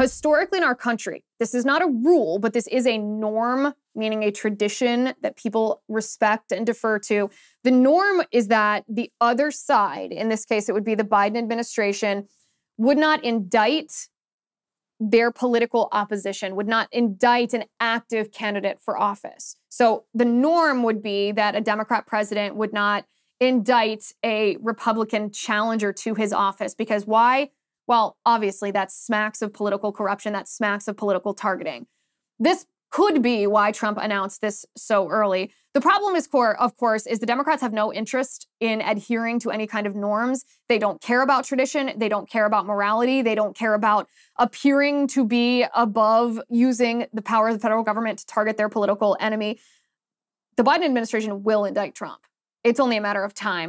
Historically, in our country, this is not a rule, but this is a norm, meaning a tradition that people respect and defer to. The norm is that the other side, in this case, it would be the Biden administration, would not indict their political opposition, would not indict an active candidate for office. So the norm would be that a Democrat president would not indict a Republican challenger to his office because why? Well, obviously, that smacks of political corruption, that smacks of political targeting. This could be why Trump announced this so early. The problem is, of course, is the Democrats have no interest in adhering to any kind of norms. They don't care about tradition. They don't care about morality. They don't care about appearing to be above using the power of the federal government to target their political enemy. The Biden administration will indict Trump. It's only a matter of time.